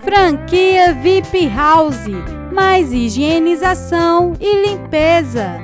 Franquia VIP House, mais higienização e limpeza.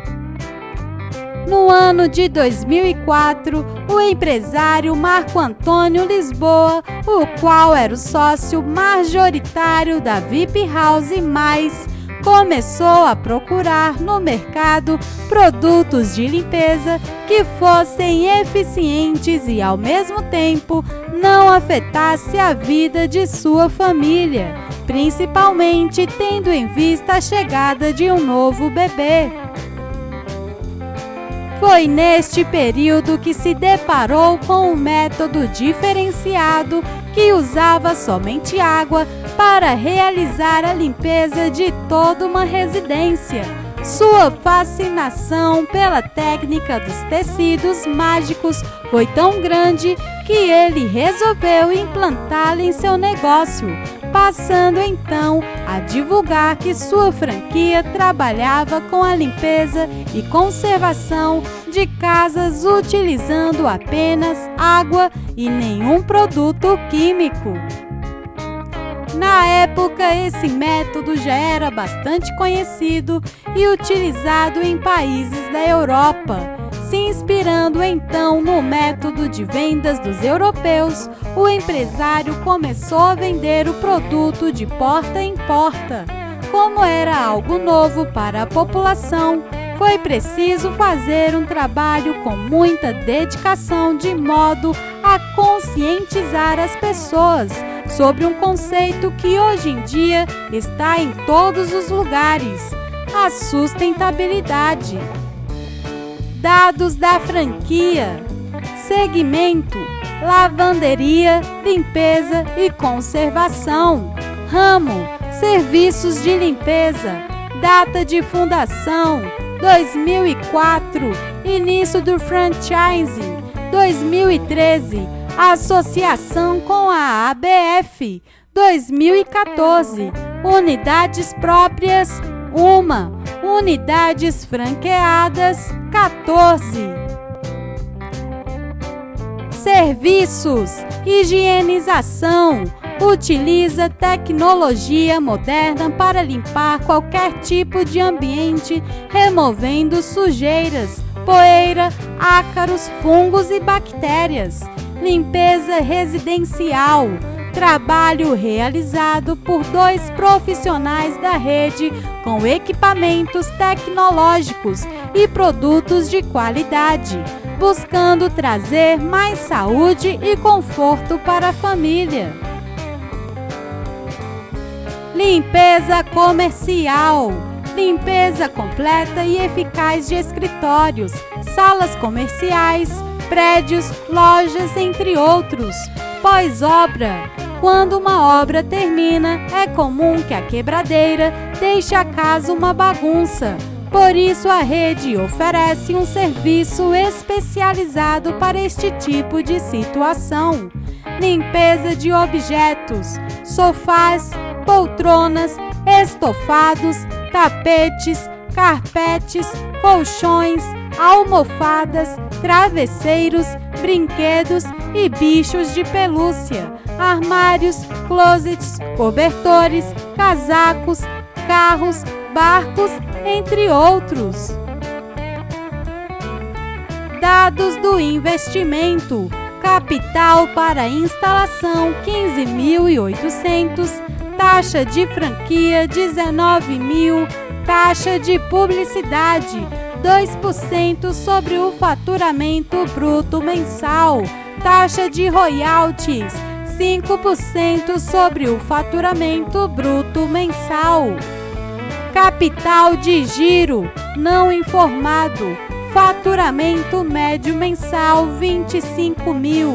No ano de 2004, o empresário Marco Antônio Lisboa, o qual era o sócio majoritário da VIP House Mais, começou a procurar no mercado produtos de limpeza que fossem eficientes e ao mesmo tempo não afetasse a vida de sua família, principalmente tendo em vista a chegada de um novo bebê. Foi neste período que se deparou com um método diferenciado que usava somente água para realizar a limpeza de toda uma residência. Sua fascinação pela técnica dos tecidos mágicos foi tão grande que ele resolveu implantá-la em seu negócio, passando então a divulgar que sua franquia trabalhava com a limpeza e conservação de casas utilizando apenas água e nenhum produto químico. Na época, esse método já era bastante conhecido e utilizado em países da Europa. Se inspirando então no método de vendas dos europeus, o empresário começou a vender o produto de porta em porta. Como era algo novo para a população, foi preciso fazer um trabalho com muita dedicação de modo a conscientizar as pessoas sobre um conceito que hoje em dia está em todos os lugares: a sustentabilidade. Dados da franquia: segmento, lavanderia, limpeza e conservação. Ramo: serviços de limpeza. Data de fundação: 2004. Início do franchising: 2013 associação com a ABF 2014. Unidades próprias 1. Unidades franqueadas 14. Serviços: higienização. Utiliza tecnologia moderna para limpar qualquer tipo de ambiente, removendo sujeiras, poeira, ácaros, fungos e bactérias limpeza residencial. Trabalho realizado por dois profissionais da rede com equipamentos tecnológicos e produtos de qualidade, buscando trazer mais saúde e conforto para a família. Limpeza comercial limpeza completa e eficaz de escritórios, salas comerciais, prédios, lojas, entre outros. Pós-obra. Quando uma obra termina, é comum que a quebradeira deixe a casa uma bagunça. Por isso, a rede oferece um serviço especializado para este tipo de situação: limpeza de objetos, sofás, poltronas, estofados, tapetes, carpetes, colchões, almofadas, travesseiros, brinquedos e bichos de pelúcia, armários, closets, cobertores, casacos, carros, barcos, entre outros. Dados do investimento: capital para instalação 15.800, taxa de franquia 19.000, taxa de publicidade 2% sobre o faturamento bruto mensal, taxa de royalties 5% sobre o faturamento bruto mensal. Capital de giro não informado, faturamento médio mensal 25 mil.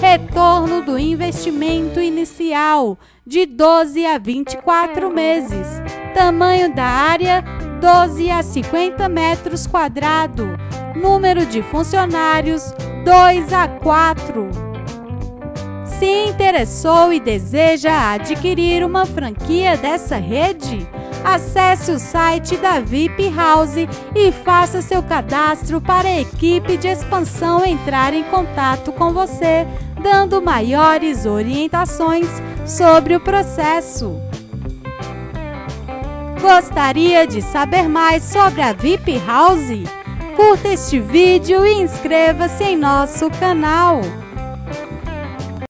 Retorno do investimento inicial de 12 a 24 meses. Tamanho da área 12 a 50 metros quadrados. Número de funcionários 2 a 4 se interessou e deseja adquirir uma franquia dessa rede? Acesse o site da VIP House e faça seu cadastro para a equipe de expansão entrar em contato com você, dando maiores orientações sobre o processo. Gostaria de saber mais sobre a VIP House? Curta este vídeo e inscreva-se em nosso canal.